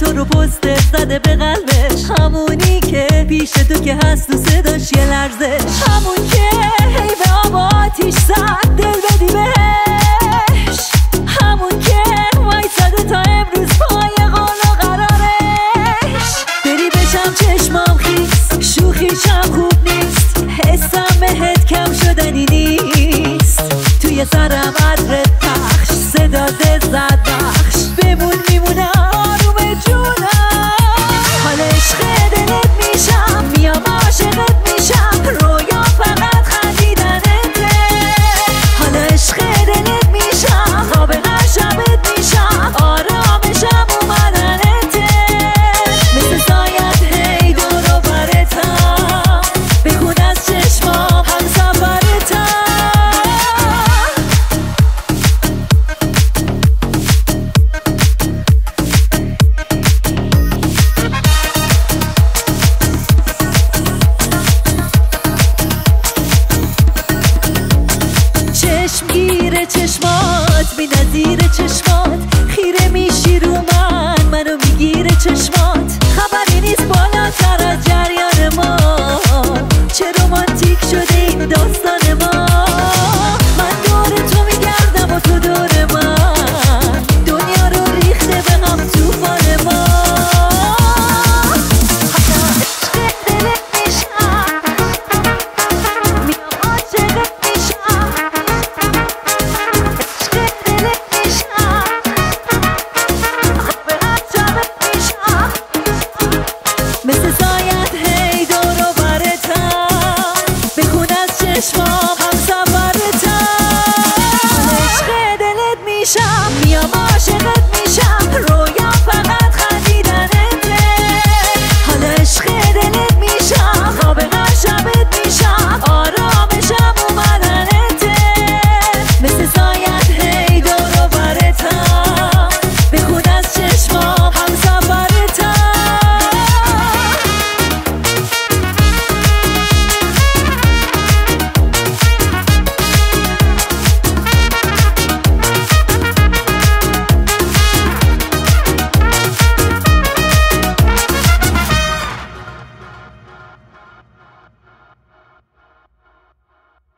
تو رو پسته زده به قلبش. همونی که پیش تو که هست دوست صداش یه لرزه همون که هی به آب آتیش زد دل بدی بهش همون که وای زده تا امروز پای قول و قرارش. بری بشم چشمام خیست شوخیشم خوب نیست. حسم بهت کم شدنی نیست. توی سرم عدرت پخش صدا زد